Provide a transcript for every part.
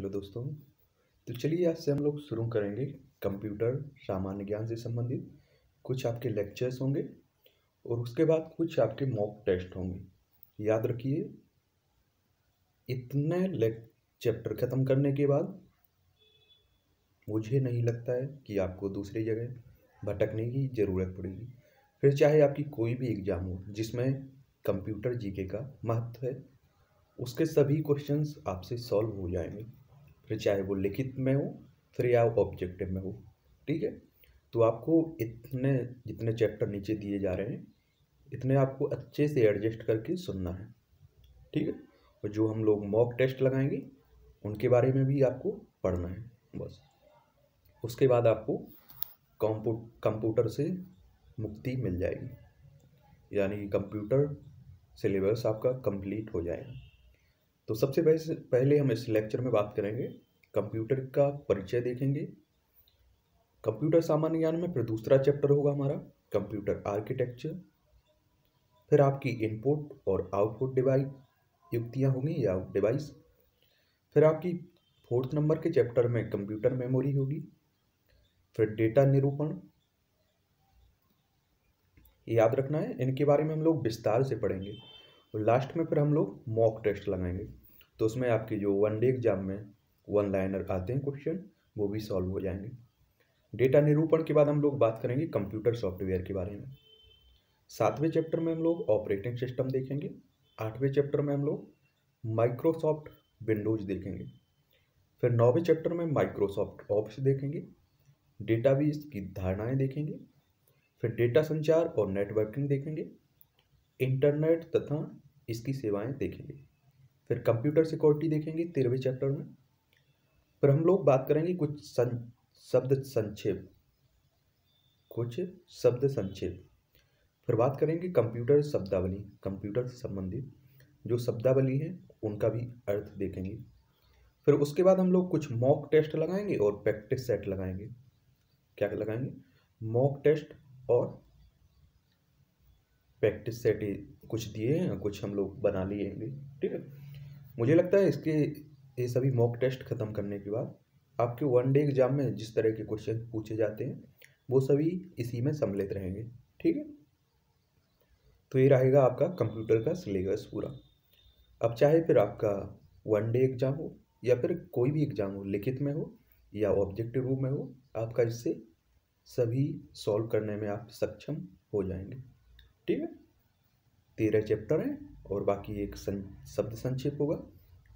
Hello दोस्तों तो चलिए आज से हम लोग शुरू करेंगे कंप्यूटर सामान्य ज्ञान से संबंधित। कुछ आपके लेक्चर्स होंगे और उसके बाद कुछ आपके मॉक टेस्ट होंगे। याद रखिए, इतने लेक चैप्टर ख़त्म करने के बाद मुझे नहीं लगता है कि आपको दूसरी जगह भटकने की ज़रूरत पड़ेगी। फिर चाहे आपकी कोई भी एग्ज़ाम हो, जिसमें कंप्यूटर जीके का महत्व है, उसके सभी क्वेश्चंस आपसे सॉल्व हो जाएँगे। फिर चाहे वो लिखित में हो, फिर या ऑब्जेक्टिव में हो, ठीक है? तो आपको इतने, जितने चैप्टर नीचे दिए जा रहे हैं, इतने आपको अच्छे से एडजस्ट करके सुनना है, ठीक है? और जो हम लोग मॉक टेस्ट लगाएँगे, उनके बारे में भी आपको पढ़ना है, बस। उसके बाद आपको कंप्यूटर से मुक्ति मिल जाएगी। यानी कि कंप्यूटर सिलेबस आपका कंप्लीट हो जाएगा। तो सबसे पहले हम इस लेक्चर में बात करेंगे कंप्यूटर का परिचय देखेंगे। कंप्यूटर सामान्य ज्ञान में फिर दूसरा चैप्टर होगा हमारा कंप्यूटर आर्किटेक्चर फिर आपकी इनपुट और आउटपुट डिवाइस युक्तियाँ होंगी या डिवाइस फिर आपकी फोर्थ नंबर के चैप्टर में कंप्यूटर मेमोरी होगी। फिर डेटा निरूपण। याद रखना है, इनके बारे में हम लोग विस्तार से पढ़ेंगे। और लास्ट में फिर हम लोग मॉक टेस्ट लगाएँगे। तो उसमें आपके जो वन डे एग्ज़ाम में वन लाइनर आते हैं क्वेश्चन वो भी सॉल्व हो जाएँगे। डेटा निरूपण के बाद हम लोग बात करेंगे कंप्यूटर सॉफ्टवेयर के बारे में। सातवें चैप्टर में हम लोग ऑपरेटिंग सिस्टम देखेंगे। आठवें चैप्टर में हम लोग माइक्रोसॉफ्ट विंडोज़ देखेंगे। फिर नौवें चैप्टर में माइक्रोसॉफ्ट ऑफ़िस देखेंगे। डेटाबेस की धारणाएँ देखेंगे। फिर डेटा संचार और नेटवर्किंग देखेंगे। इंटरनेट तथा इसकी सेवाएँ देखेंगे। फिर कंप्यूटर सिक्योरिटी देखेंगे तेरहवें चैप्टर में। फिर हम लोग बात करेंगे कुछ सं, शब्द संक्षेप। कुछ शब्द संक्षेप। फिर बात करेंगे कंप्यूटर शब्दावली कंप्यूटर से संबंधित। जो शब्दावली है उनका भी अर्थ देखेंगे। फिर उसके बाद हम लोग कुछ मॉक टेस्ट लगाएँगे और प्रैक्टिस सेट लगाएँगे। क्या लगाएँगे? मॉक टेस्ट और प्रैक्टिस सेट कुछ दिए हैं कुछ हम लोग बना लिए ठीक है? मुझे लगता है इसके, ये सभी मॉक टेस्ट ख़त्म करने के बाद आपके वन डे एग्ज़ाम में जिस तरह के क्वेश्चन पूछे जाते हैं, वो सभी इसी में सम्मिलित रहेंगे, ठीक है? तो ये रहेगा आपका कंप्यूटर का सिलेबस पूरा। अब चाहे फिर आपका वन डे एग्ज़ाम हो या फिर कोई भी एग्ज़ाम हो, लिखित में हो या ऑब्जेक्टिव रूप में हो, आपका इससे सभी सॉल्व करने में आप सक्षम हो जाएँगे, ठीक है? तेरह चैप्टर हैं। और बाकी एक सं, शब्द संक्षेप होगा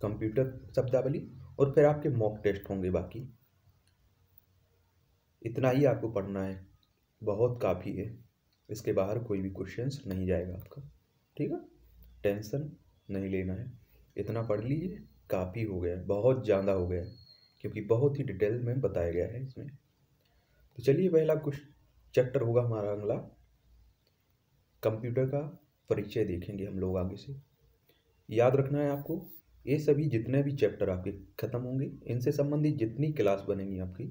कंप्यूटर शब्दावली और फिर आपके मॉक टेस्ट होंगे बाकी। इतना ही आपको पढ़ना है बहुत काफ़ी है इसके बाहर कोई भी क्वेश्चंस नहीं जाएगा आपका ठीक है? टेंशन नहीं लेना है इतना पढ़ लीजिए काफ़ी हो गया बहुत ज़्यादा हो गया क्योंकि बहुत ही डिटेल में बताया गया है इसमें। तो चलिए पहला कुछ चैप्टर होगा हमारा अगला कंप्यूटर का परिचय देखेंगे हम लोग आगे से। याद रखना है आपको ये सभी जितने भी चैप्टर आपके ख़त्म होंगे इनसे संबंधित जितनी क्लास बनेंगी आपकी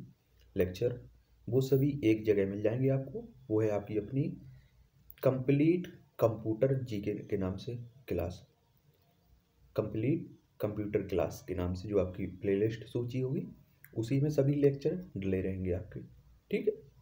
लेक्चर वो सभी एक जगह मिल जाएँगे आपको। वो है आपकी अपनी कंप्लीट कंप्यूटर जी के, नाम से क्लास कंप्लीट कंप्यूटर क्लास के नाम से जो आपकी प्लेलिस्ट सूची होगी उसी में सभी लेक्चर डले रहेंगे आपके। ठीक है?